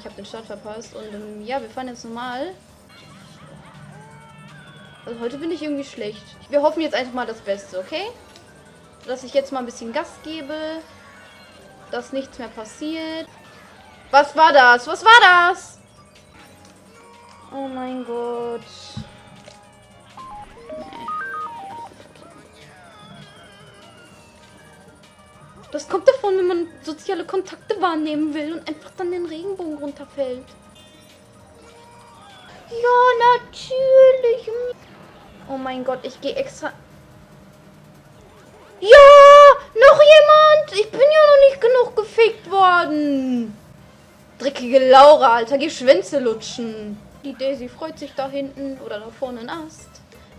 ich habe den Start verpasst. Und ähm, ja, wir fahren jetzt normal. Also heute bin ich irgendwie schlecht. Wir hoffen jetzt einfach mal das Beste, okay? Dass ich jetzt mal ein bisschen Gas gebe. Dass nichts mehr passiert. Was war das? Was war das? Oh mein Gott. Das kommt davon, wenn man soziale Kontakte wahrnehmen will und einfach dann den Regenbogen runterfällt. Ja, natürlich. Oh mein Gott, ich gehe extra. Ja, noch jemand. Ich bin ja noch nicht genug gefickt worden. Dreckige Laura, Alter, geh Schwänze lutschen. Die Daisy freut sich da hinten oder da vorne ein Ast.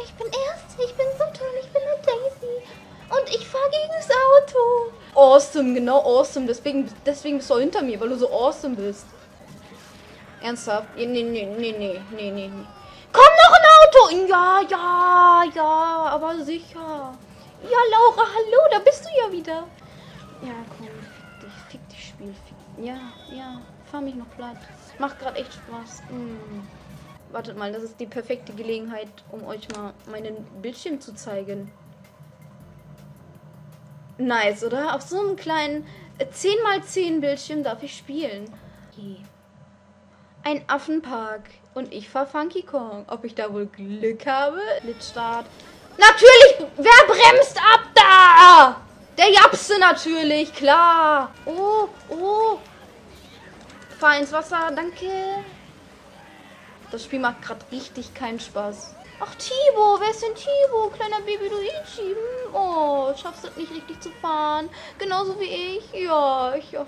Ich bin erst, ich bin so toll, ich bin eine Daisy. Und ich fahre das Auto. Awesome, genau, awesome. Deswegen, deswegen bist du hinter mir, weil du so awesome bist. Ernsthaft? Nee, nee, nee, nee, nee, nee, nee. Komm noch ein Auto! Ja, ja, ja, aber sicher. Ja, Laura, hallo, da bist du ja wieder. Ja, komm, fick dich, fick dich, Spiel. Fick. Ja, ja, fahr mich noch platt. Macht gerade echt Spaß. Mm. Wartet mal, das ist die perfekte Gelegenheit, um euch mal meinen Bildschirm zu zeigen. Nice, oder? Auf so einem kleinen 10x10 Bildschirm darf ich spielen. Ein Affenpark. Und ich fahr Funky Kong. Ob ich da wohl Glück habe? Litstart. Natürlich! Wer bremst ab da? Der Japse natürlich, klar. Oh, oh. Fahr ins Wasser, danke. Das Spiel macht gerade richtig keinen Spaß. Ach, Tibo, wer ist denn Tibo? Kleiner Baby Luigi. Oh, schaffst du nicht richtig zu fahren? Genauso wie ich. Ja, ich, ja.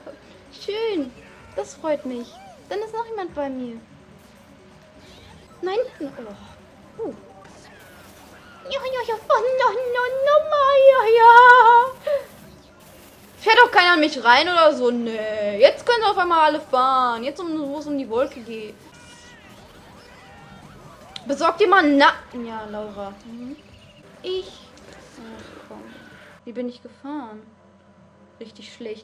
Schön. Das freut mich. Dann ist noch jemand bei mir. Nein? Oh. Ja, ja, ja. Oh, no, no, no, ja, ja. Fährt doch keiner an mich rein oder so? Nee. Jetzt können auf einmal alle fahren. Jetzt, wo es um die Wolke geht. Besorgt dir mal na... Ja, Laura. Mhm. Ich... Ach, komm. Wie bin ich gefahren? Richtig schlecht.